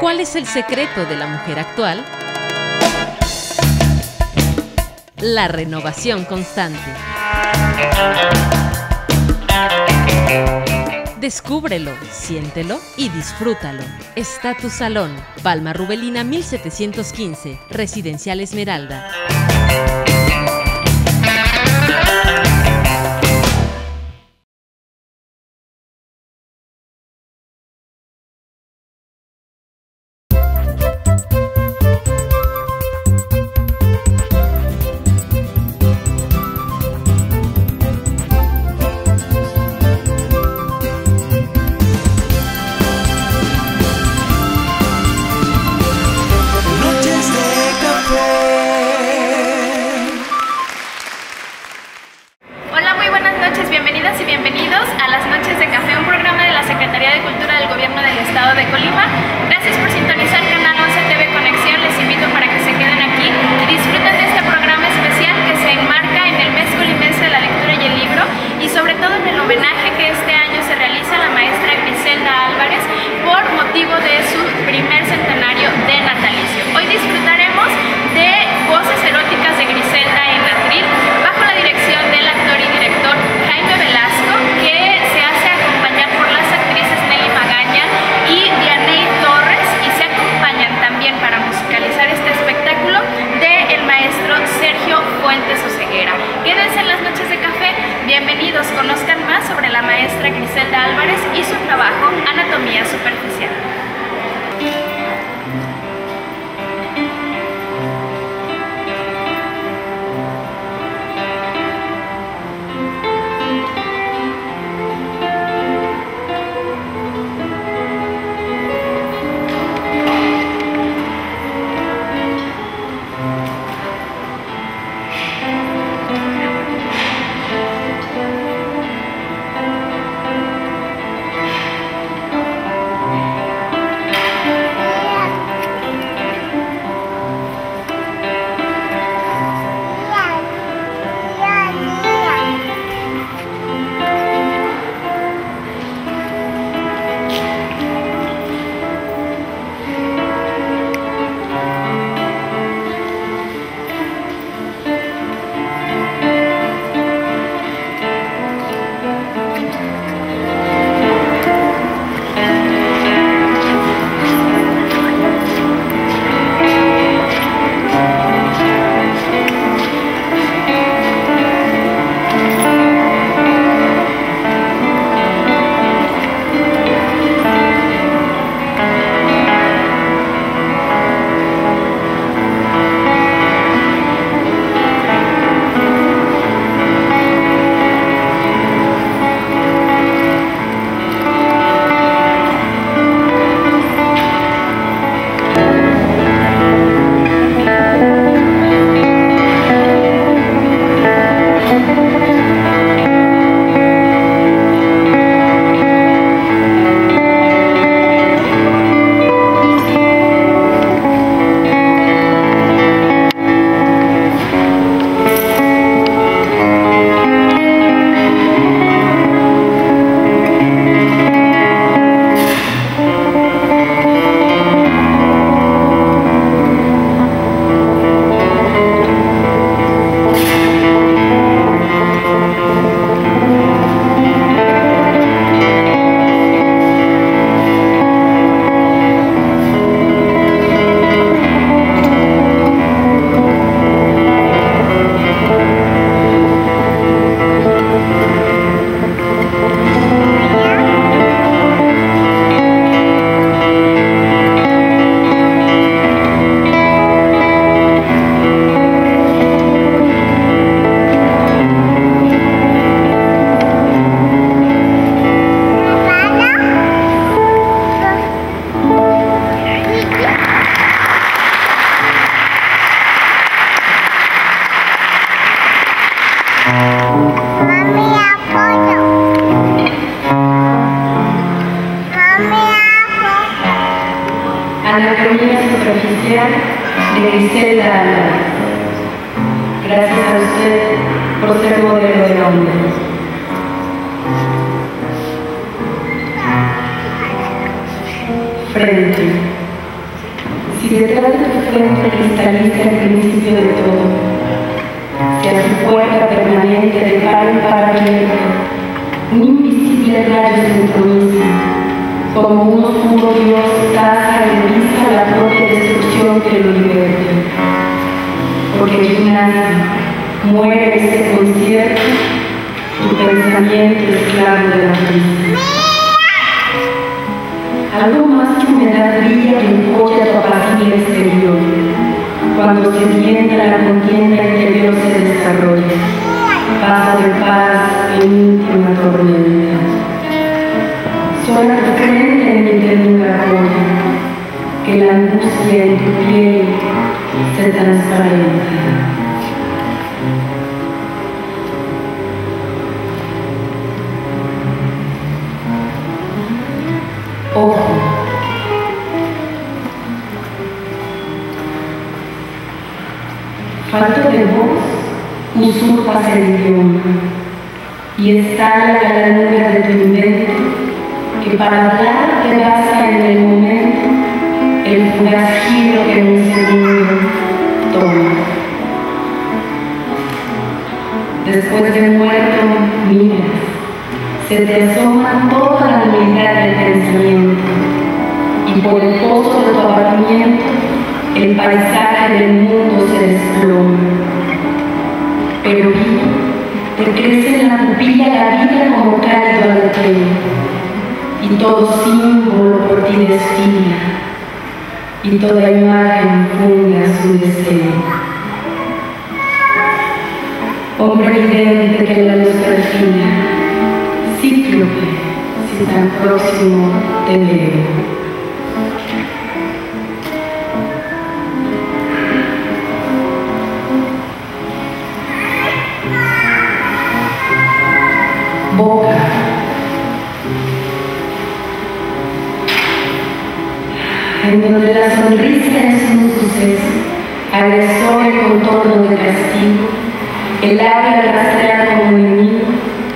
¿Cuál es el secreto de la mujer actual? la renovación constante. Descúbrelo, siéntelo y disfrútalo. Está salón, Palma Rubelina 1715, Residencial Esmeralda. Angustia en tu piel se transparenta. Ojo. Falto de voz, usurpas el idioma y estalla la llanura de tu invento que para hablar te basta en el momento el giro que un segundo toma. Después de muerto, miras, se te asoma toda la humildad del pensamiento y por el pozo de tu abatimiento el paisaje del mundo se desploma. Pero te crece en la pupila la vida como cálido aleterio y todo símbolo por ti desfila y toda imagen funga su deseo. Hombre evidente que la luz perfila, cíclope, si tan próximo te veo. boca. En donde la sonrisa es un suceso, agresor el contorno de castigo, el labio rastrear como enemigo,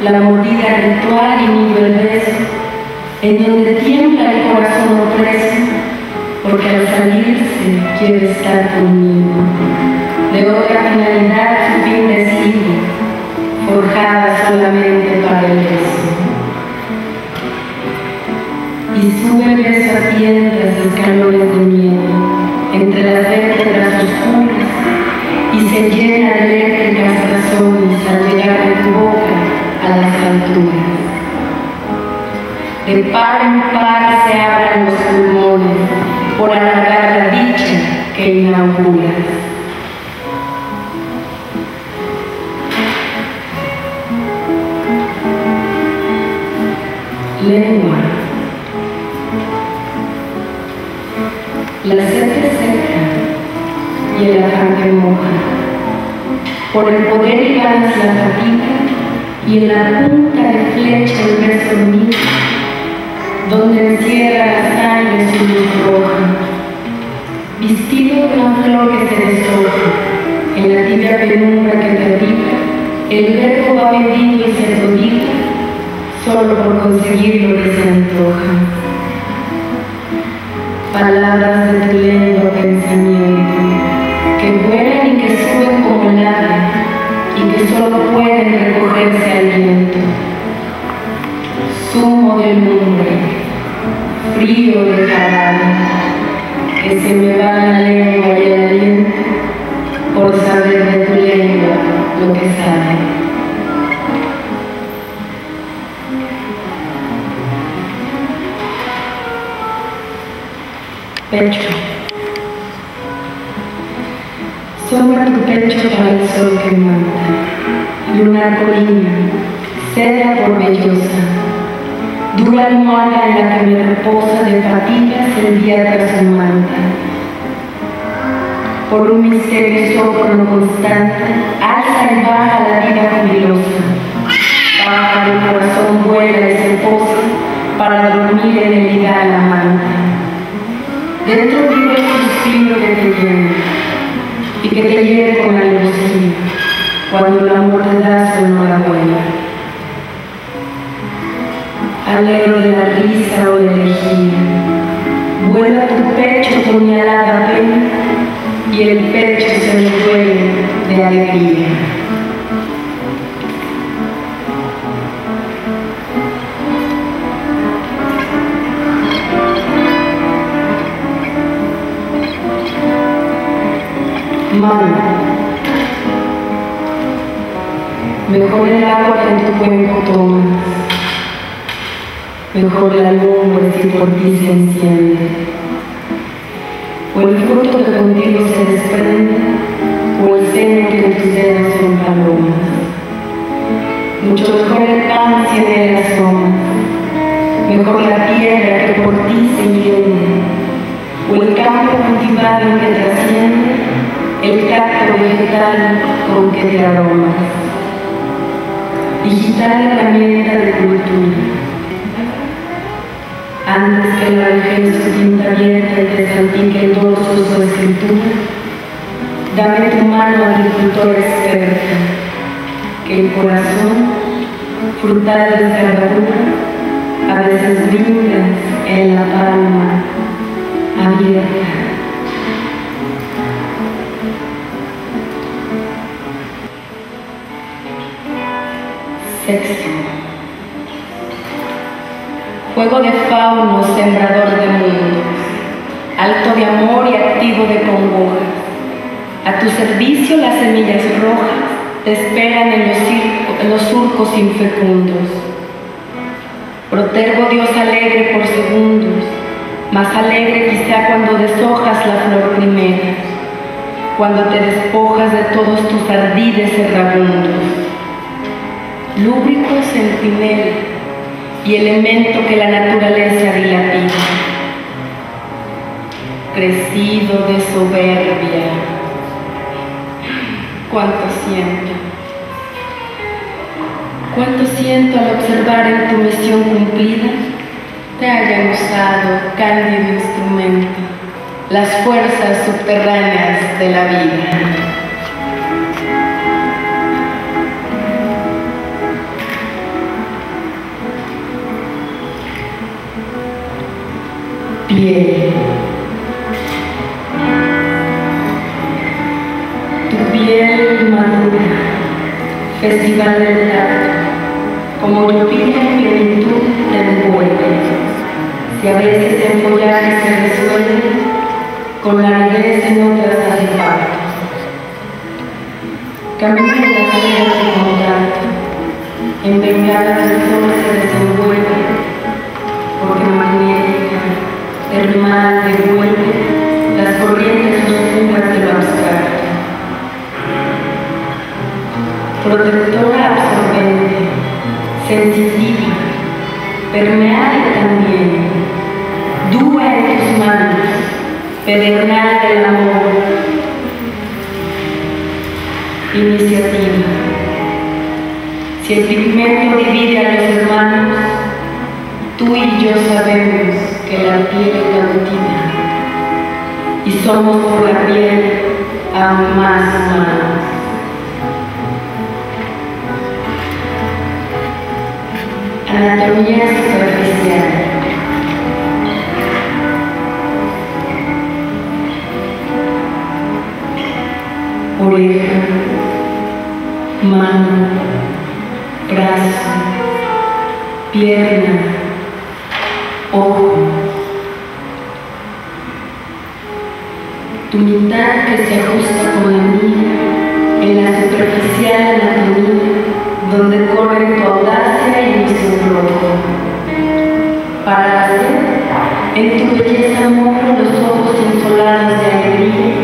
la mordida ritual y nido el beso, en donde tiembla el corazón opreso, porque al salirse quiere estar conmigo. De otra finalidad su fin decido, forjada solamente para el beso. Sube el beso a tiendas de escalones de miedo, entre las vértebras oscuras, y se llena de eléctricas razones al llegar de tu boca a las alturas. De par en par se abran los pulmones por alargar la dicha que inauguras. lengua. La sed seca y el arranque moja. Por el poder y ganas la fatiga y en la punta de flecha el beso mío, donde encierra la sangre su luz roja. Vestido de una flor que se deshoja, en la tibia penumbra que predica, el verbo va vendido y se prodiga solo por conseguir lo que se antoja. Palabras de tu lengua pensamiento, que vuelan y que suben como ave, y que solo pueden recogerse al viento. Sumo del mundo, frío de cadáver, que se me va la lengua y el aliento por saber de tu lengua lo que sabe. Pecho. Sombra tu pecho para el sol que manda, luna colina, seda por bellosa, dura almohada en la que me reposa de fatigas el día tras su. Por un misterio soplo constante, alza y baja la vida jubilosa. Baja el corazón vuela y se posa para dormir en el día la manta. Dentro vive el suspiro que te llena, que te hiere con alevosía cuando el amor te da su enhorabuena. Alegro de la risa o de la elegía, vuela tu pecho con mi alada pena y el pecho se me duele de alegría. Mejor el agua que en tu cuenco tomas, mejor la lumbre si por ti se enciende, o el fruto que contigo se desprende, o el seno que en tus dedos son palomas. Mucho mejor el pan si de las mejor la piedra que por ti se hiende, o el campo cultivado que trasciende, el cacto vegetal con que te aromas. Digital herramienta de cultura. Antes que la vejez su tinta abierta y te salpique el dorso su escritura, dame tu mano agricultor experta, que el corazón, frutal de cerradura, a veces brindas en la palma abierta. Sexto. Juego de fauno, sembrador de mundos, alto de amor y activo de congojas. A tu servicio las semillas rojas te esperan en los, en los surcos infecundos. Protervo Dios alegre por segundos, más alegre quizá cuando deshojas la flor primera, cuando te despojas de todos tus ardides errabundos lúbrico centinela y elemento que la naturaleza dilapida, crecido de soberbia. Cuánto siento, cuánto siento al observar en tu misión cumplida te hayan usado cándido instrumento las fuerzas subterráneas de la vida. Piel. Tu piel madura, festival del tacto, como lluvia en plenitud te envuelve. Si a veces en follaje se resuelve, con la aridez en otras hace falta. Camina en la cadera de contacto, en bengala del sol se desenvuelve, porque magnética el mar devuelve las corrientes oscuras de lo abstracto. Protectora absorbente, sensitiva, permeable también, dura en tus manos, pedernal del amor, iniciativa. Si el pigmento divide a los hermanos, tú y yo sabemos que la piel es y somos por la piel aún más humanos. Anatomía superficial. Oreja, mano, brazo, pierna, ojo. Que se ajusta con la mía en la superficial anatomía donde corren tu audacia y mi sonrojo. Para hacer en tu belleza mojo los ojos insolados de alegría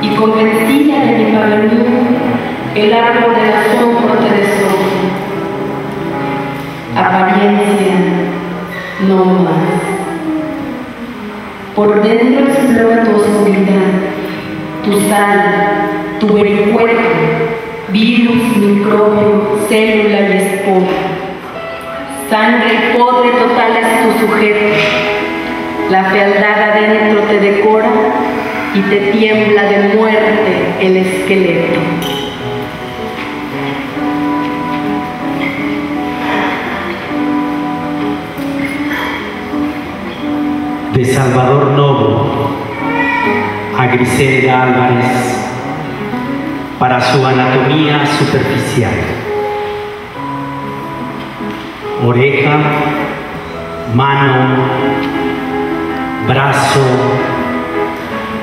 y convencida de mi pabellón el árbol del asombro te deshoja. Apariencia no más. Por dentro explora tu oscuridad, tu sal, tu vericueto, virus, microbio, célula y espora. Sangre podre total es tu sujeto. La fealdad adentro te decora y te tiembla de muerte el esqueleto. Salvador Novo a Griselda Álvarez para su anatomía superficial. Oreja, mano, brazo,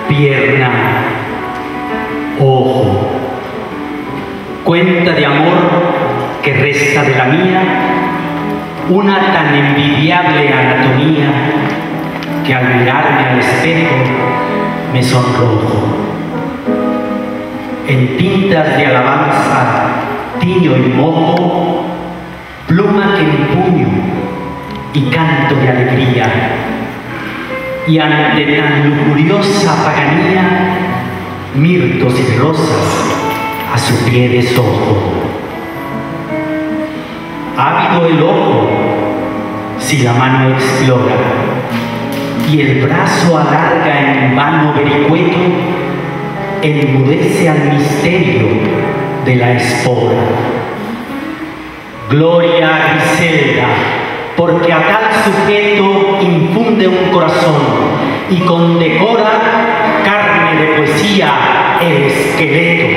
pierna, ojo. Cuenta de amor que resta de la mía una tan envidiable anatomía que al mirarme al espejo me sonrojo. En tintas de alabanza, tiño y mojo, pluma que empuño y canto de alegría. Y ante tan lujuriosa paganía, mirtos y rosas a su pie desojo. Ávido el ojo, si la mano explora, y el brazo alarga en vano vericueto, enmudece al misterio de la espora. Gloria a Griselda, porque a tal sujeto infunde un corazón y condecora carne de poesía el esqueleto.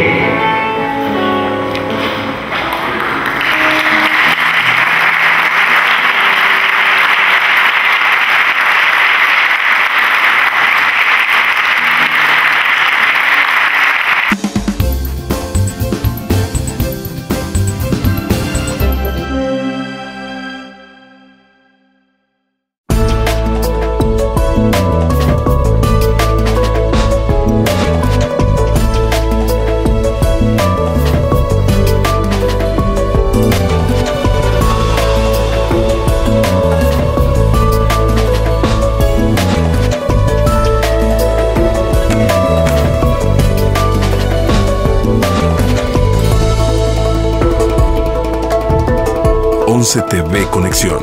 TV Conexión.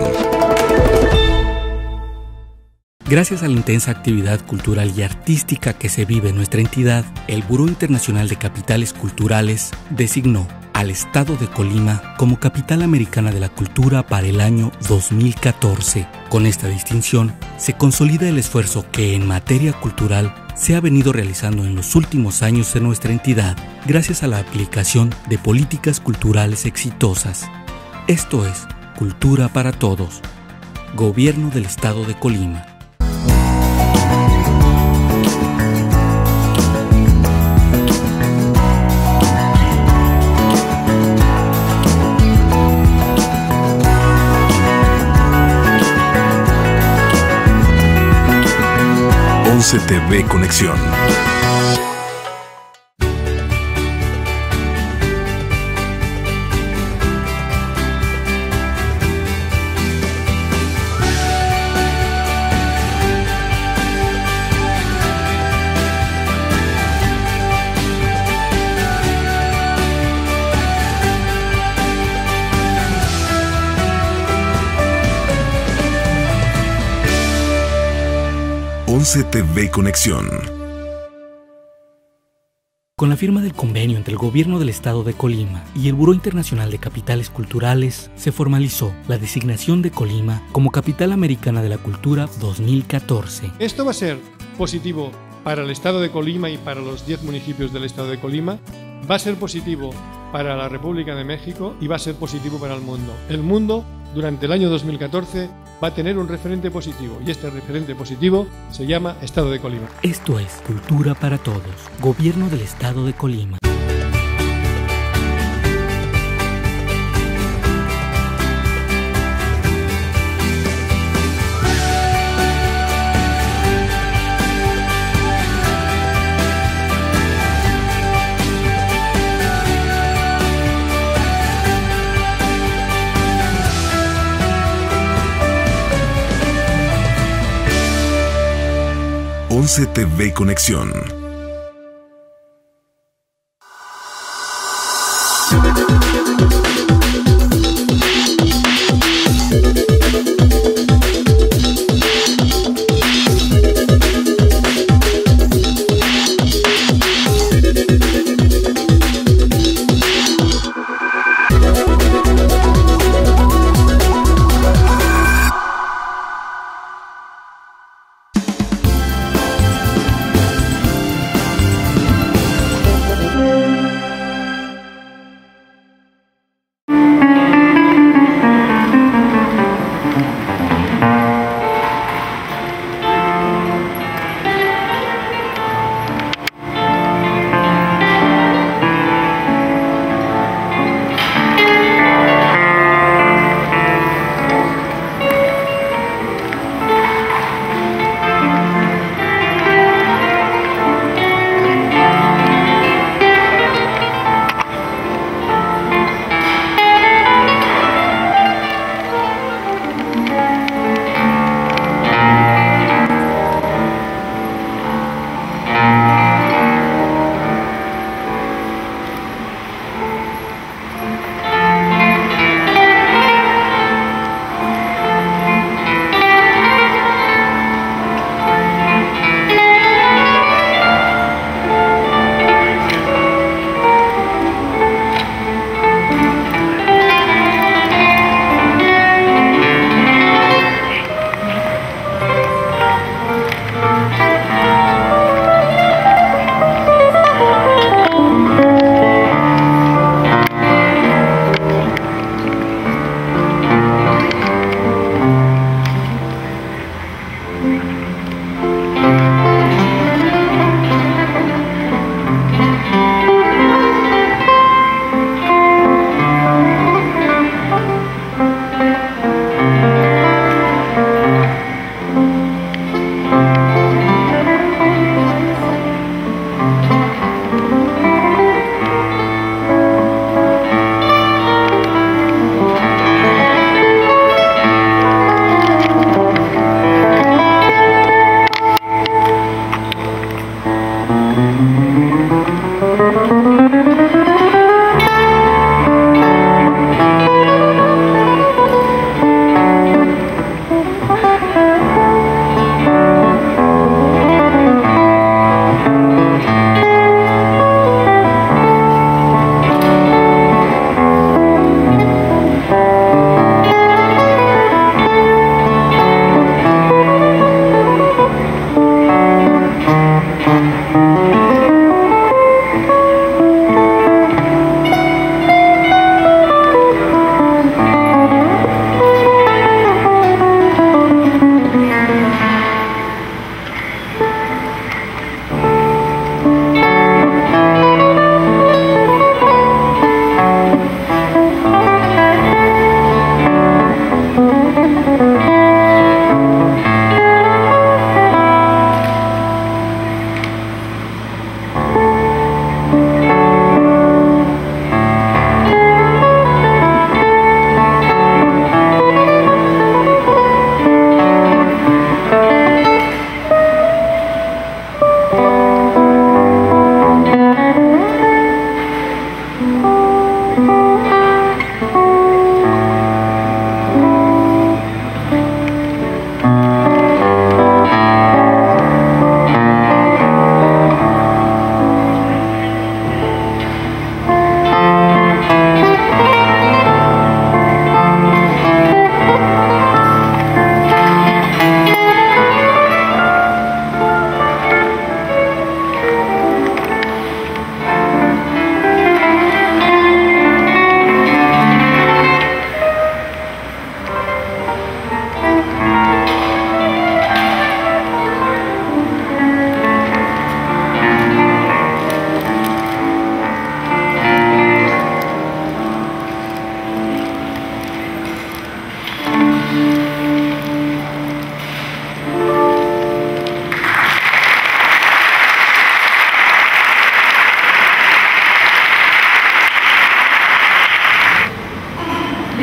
Gracias a la intensa actividad cultural y artística que se vive en nuestra entidad, el Buró Internacional de Capitales Culturales designó al Estado de Colima como Capital Americana de la Cultura para el año 2014. Con esta distinción, se consolida el esfuerzo que en materia cultural se ha venido realizando en los últimos años en nuestra entidad, gracias a la aplicación de políticas culturales exitosas. Esto es Cultura para Todos. Gobierno del Estado de Colima. TV Conexión. 11 TV Conexión. Con la firma del convenio entre el Gobierno del Estado de Colima y el Buró Internacional de Capitales Culturales, se formalizó la designación de Colima como Capital Americana de la Cultura 2014. Esto va a ser positivo para el Estado de Colima y para los 10 municipios del Estado de Colima, va a ser positivo para la República de México y va a ser positivo para el mundo. El mundo, durante el año 2014, va a tener un referente positivo y este referente positivo se llama Estado de Colima. Esto es Cultura para Todos, Gobierno del Estado de Colima. 11 TV Conexión.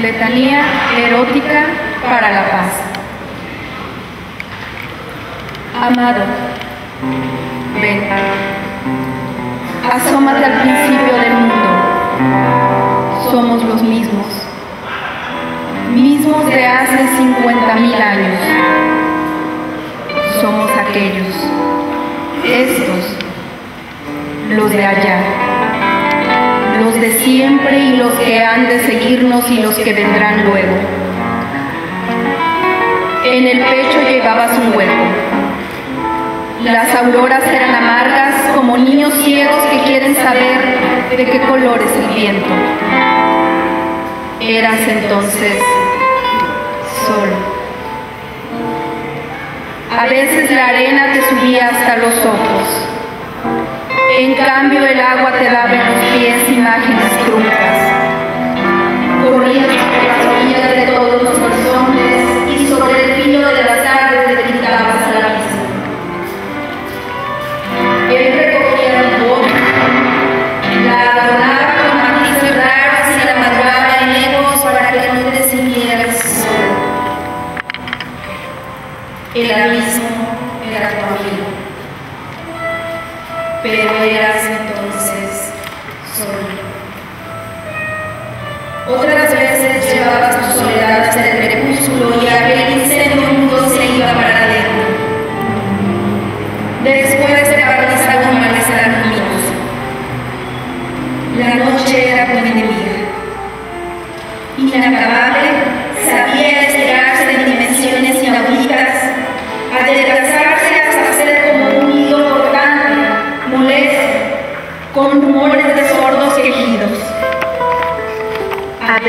Letanía erótica para la paz. Amado, ven, asómate al principio del mundo. Somos los mismos, mismos de hace 50 mil años. Somos aquellos, estos, los de allá, los de siempre y los que han de seguirnos y los que vendrán luego. En el pecho llevabas un hueco. Las auroras eran amargas como niños ciegos que quieren saber de qué color es el viento. Eras entonces solo. A veces la arena te subía hasta los ojos. En cambio el agua te daba en los pies imágenes truncas. Corrías por las orillas de todos los Otras veces llevabas tu soledad hasta el crepúsculo y aquel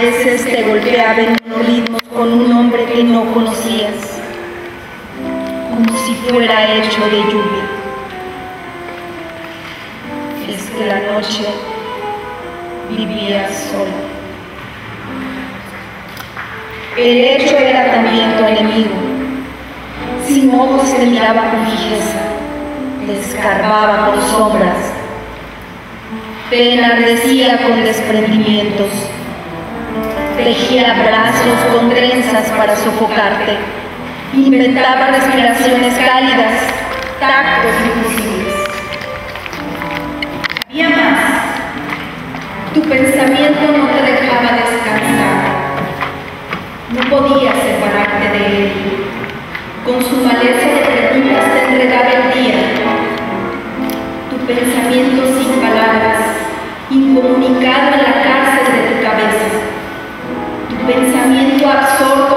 veces te golpeaba en unos ritmos con un hombre que no conocías, como si fuera hecho de lluvia. Es que la noche vivía sola. El hecho era también tu enemigo. Sin ojos te miraba con fijeza, te escarbaba con sombras, te enardecía con desprendimientos, tejía brazos con trenzas para sofocarte, inventaba respiraciones cálidas, tactos imposibles. Había más. Tu pensamiento no te dejaba descansar. No podías separarte de él. Con su maleza de preguntas te entregaba el día. Tu pensamiento sin palabras, incomunicado en la cárcel pensamiento absorto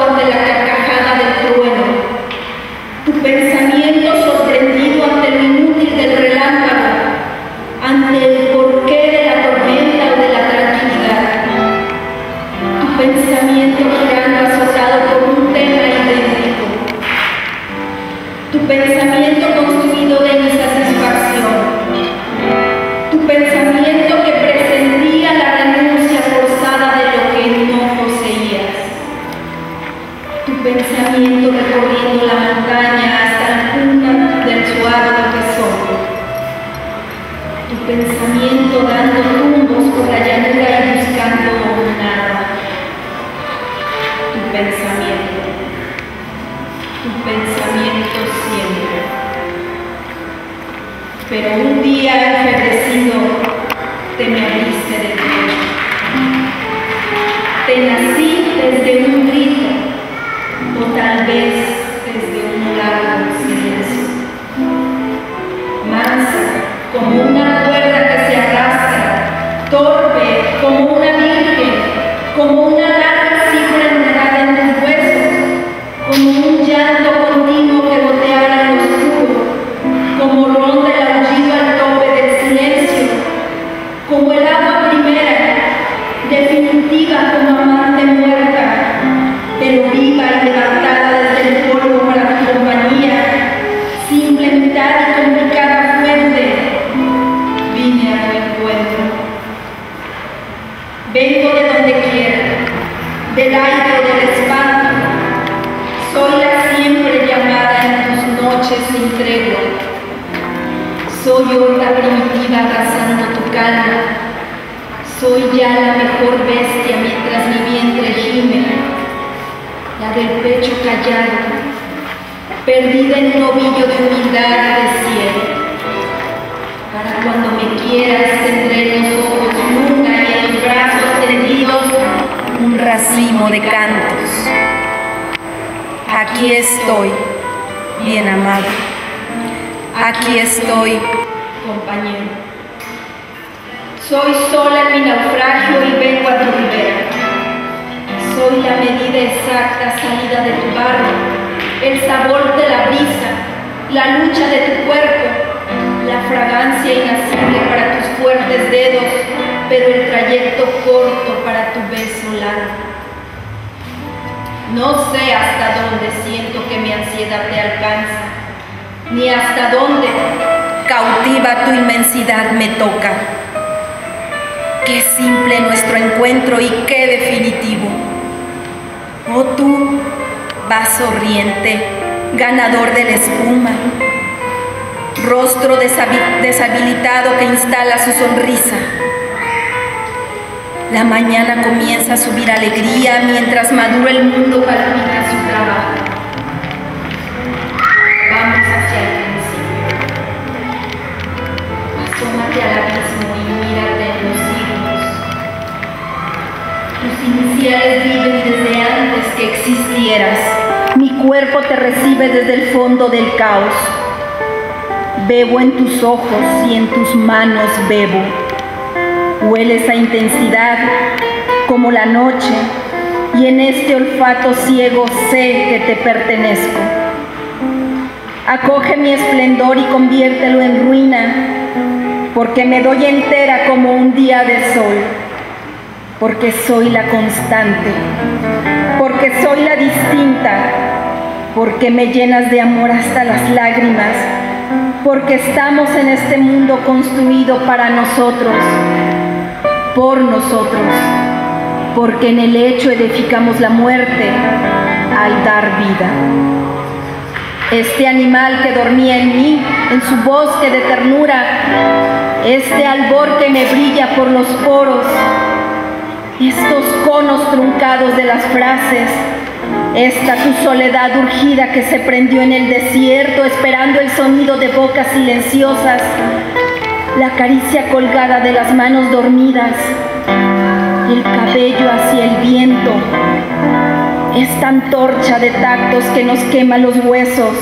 arrasando tu calma. Soy ya la mejor bestia mientras mi vientre gime la del pecho callado, perdida en un ovillo de humildad de cielo. Para cuando me quieras tendré en los ojos nunca y en los brazos tendidos un racimo de cantos. Aquí estoy, bien amado. Aquí estoy, Soy sola en mi naufragio y vengo a tu ribera. Soy la medida exacta salida de tu barro, el sabor de la brisa, la lucha de tu cuerpo, la fragancia inacible para tus fuertes dedos, pero el trayecto corto para tu beso largo. No sé hasta dónde siento que mi ansiedad te alcanza, ni hasta dónde cautiva tu inmensidad me toca. Qué simple nuestro encuentro y qué definitivo. Oh tú, vaso riente, ganador de la espuma, rostro deshabilitado que instala su sonrisa. La mañana comienza a subir alegría mientras maduro el mundo palpita su trabajo. Asómate al y en los siglos. Tus iniciales viven desde antes que existieras. Mi cuerpo te recibe desde el fondo del caos. Bebo en tus ojos y en tus manos bebo. Huele esa intensidad como la noche y en este olfato ciego sé que te pertenezco. Acoge mi esplendor y conviértelo en ruina, porque me doy entera como un día de sol, porque soy la constante, porque soy la distinta, porque me llenas de amor hasta las lágrimas, porque estamos en este mundo construido para nosotros, por nosotros, porque en el hecho edificamos la muerte al dar vida. Este animal que dormía en mí, en su bosque de ternura, este albor que me brilla por los poros, estos conos truncados de las frases, esta tu soledad urgida que se prendió en el desierto esperando el sonido de bocas silenciosas, la caricia colgada de las manos dormidas, el cabello hacia el viento, esta antorcha de tactos que nos quema los huesos,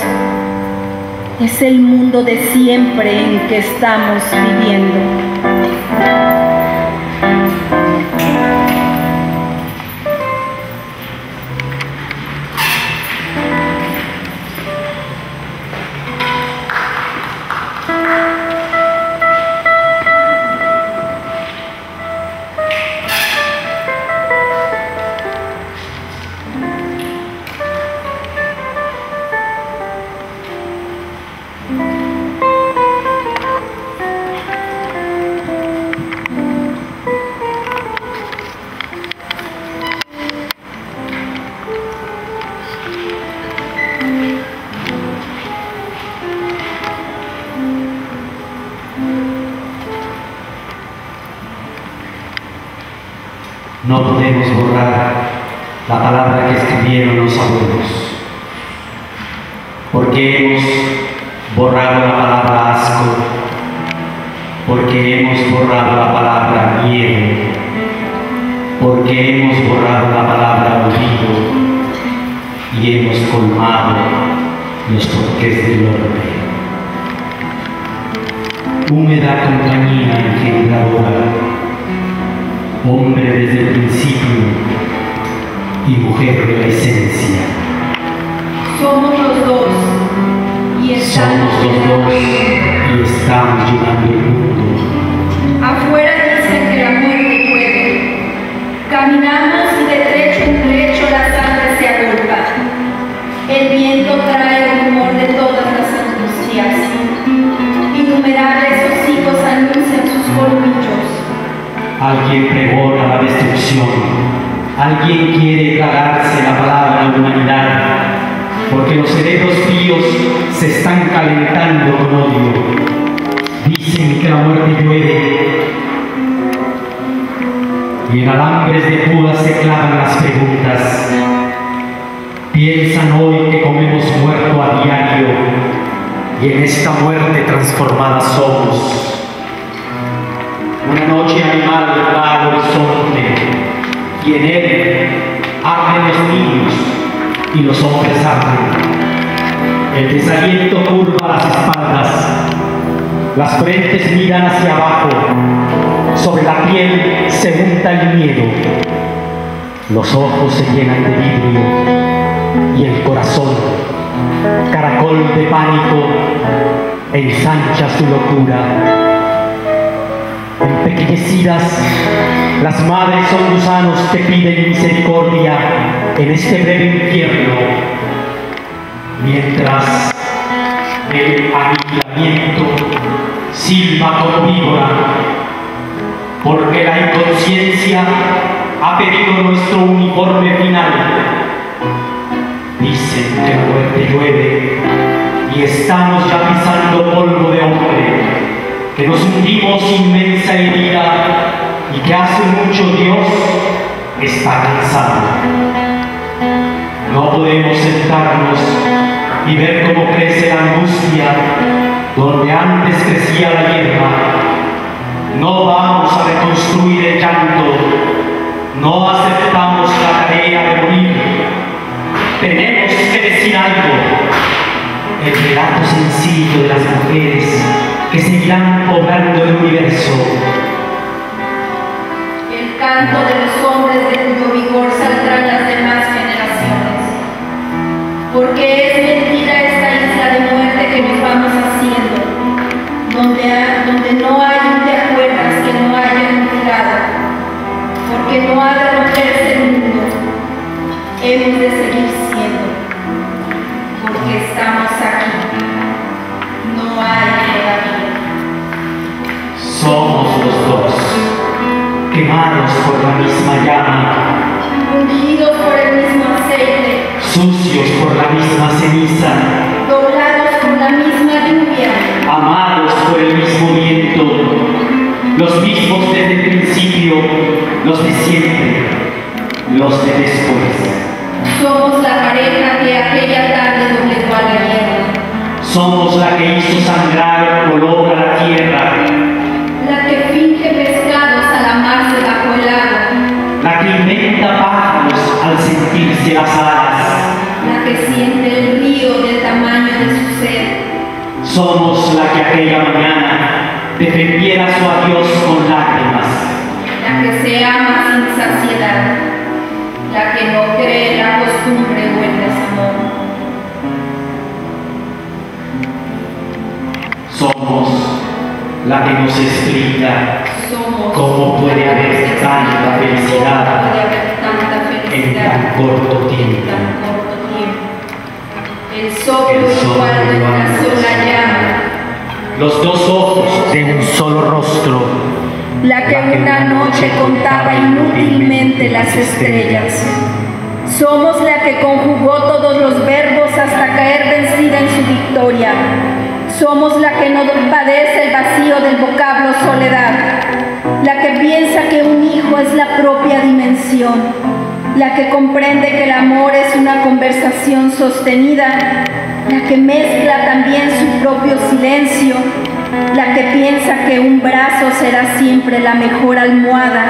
es el mundo de siempre en que estamos viviendo. Principio y mujer de la esencia. Somos los dos y estamos Somos los dos y estamos llenando el mundo. Afuera dicen que la muerte llueve. Caminamos y de trecho en trecho la sangre se agolpa. El viento trae el rumor de todas las angustias. Innumerables hocicos anuncian sus colmillos. Alguien pregona la destrucción. Alguien quiere tragarse la palabra de humanidad. Porque los cerebros fríos se están calentando con odio. Dicen que la muerte llueve. Y en alambres de púas se clavan las preguntas. Piensan hoy que comemos muerto a diario y en esta muerte transformada somos. Una noche animal va al horizonte y en él arden los niños y los hombres arden. El desaliento curva las espaldas, las frentes miran hacia abajo, sobre la piel se junta el miedo, los ojos se llenan de vidrio y el corazón, caracol de pánico, ensancha su locura. Empequeñecidas, las madres son gusanos que piden misericordia en este breve infierno, mientras el aniquilamiento silba como víbora, porque la inconsciencia ha pedido nuestro uniforme final. Dicen que muerte llueve y estamos ya pisando polvo de hombre, que nos hundimos inmensa herida y que hace mucho Dios está cansado. No podemos sentarnos y ver cómo crece la angustia donde antes crecía la hierba. No vamos a reconstruir el llanto, no aceptamos la tarea de morir. Tenemos que decir algo. El relato sencillo de las mujeres que seguirán poblando el universo. El canto de los hombres de cuyo vigor saldrán las demás generaciones. Porque es mentira esta isla de muerte que nos vamos haciendo, donde, donde no hay quemados por la misma llama, ungidos por el mismo aceite, sucios por la misma ceniza, doblados por la misma lluvia, amados por el mismo viento, los mismos desde el principio, los de siempre, los de después. somos la pareja que aquella tarde doblegó a la hierba, Somos la que hizo sangrar olor a la tierra, pájaros al sentirse las alas. la que siente el río del tamaño de su ser, Somos la que aquella mañana defendiera su adiós con lágrimas. la que se ama sin saciedad, la que no cree en la costumbre o el desamor. Somos la que nos explica Somos cómo puede haber tanta felicidad puede haber tanta en tan corto tiempo. El soplo igual de una sola llama, Los dos ojos de un solo rostro. la que una noche contaba inútilmente las estrellas. Somos la que conjugó todos los verbos hasta caer vencida en su victoria. Somos la que no padece el vacío del vocablo soledad, la que piensa que un hijo es la propia dimensión, la que comprende que el amor es una conversación sostenida, la que mezcla también su propio silencio, la que piensa que un brazo será siempre la mejor almohada,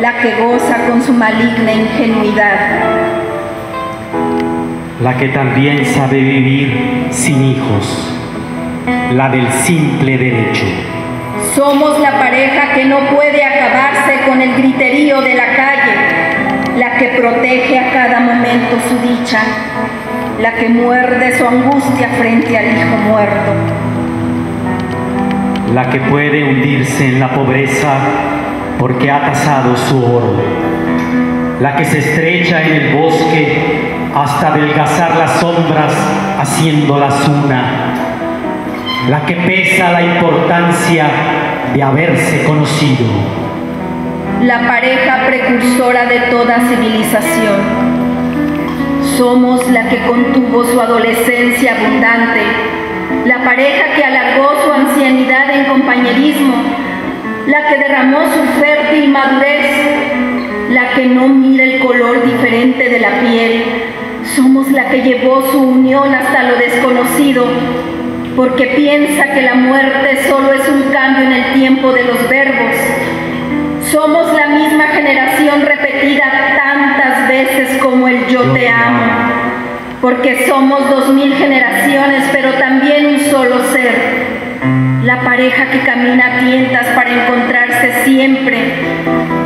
la que goza con su maligna ingenuidad. La que también sabe vivir sin hijos. La del simple derecho. Somos la pareja que no puede acabarse con el griterío de la calle, la que protege a cada momento su dicha, la que muerde su angustia frente al hijo muerto. La que puede hundirse en la pobreza porque ha tasado su oro. La que se estrecha en el bosque hasta adelgazar las sombras haciéndolas una. La que pesa la importancia de haberse conocido. La pareja precursora de toda civilización. Somos la que contuvo su adolescencia abundante, la pareja que alargó su ancianidad en compañerismo, la que derramó su fértil madurez, la que no mira el color diferente de la piel, Somos la que llevó su unión hasta lo desconocido, porque piensa que la muerte solo es un cambio en el tiempo de los verbos. Somos la misma generación repetida tantas veces como el yo te amo, porque somos dos mil generaciones, pero también un solo ser. La pareja que camina a tientas para encontrarse siempre,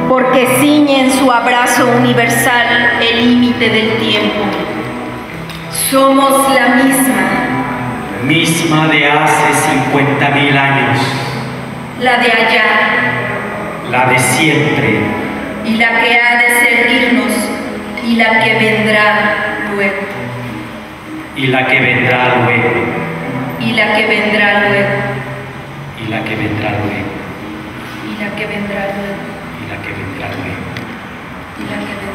porque ciñe en su abrazo universal el límite del tiempo. Somos la misma, misma de hace 50 mil años, la de allá, la de siempre, y la que ha de servirnos, y la que vendrá luego, y la que vendrá luego, y la que vendrá luego, y la que vendrá luego, y la que vendrá luego, y la que vendrá luego. y la que vendrá luego.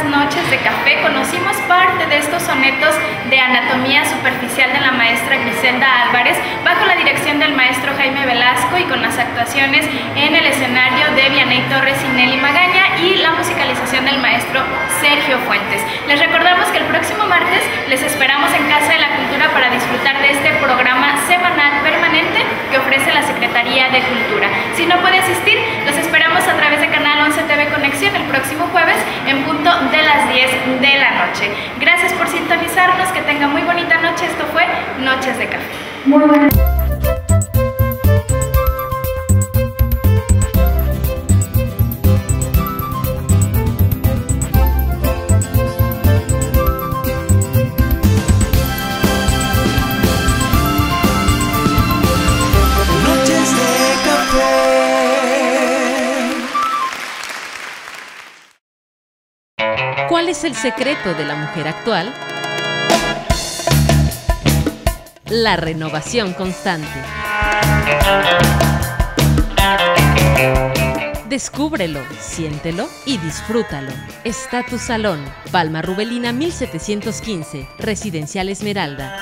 Noches de café. Conocimos parte de estos sonetos de anatomía superficial de la maestra Griselda Álvarez bajo la dirección del maestro Jaime Velasco y con las actuaciones en el escenario de Vianey Torres y Nelly Magaña y la musicalización del maestro Sergio Fuentes. Les recordamos que el próximo martes les esperamos en Casa de la Cultura para disfrutar de este programa semanal permanente que ofrece la Secretaría de Cultura. Si no puede asistir, los esperamos a través de Canal 11 TV Conexión el próximo jueves en punto de las 10 de la noche. Gracias por sintonizarnos, que tenga muy bonita noche. Esto fue Noches de Café. Muy buenas es el secreto de la mujer actual? La renovación constante. Descúbrelo, siéntelo y disfrútalo. Está tu salón. Palma Rubelina 1715, Residencial Esmeralda.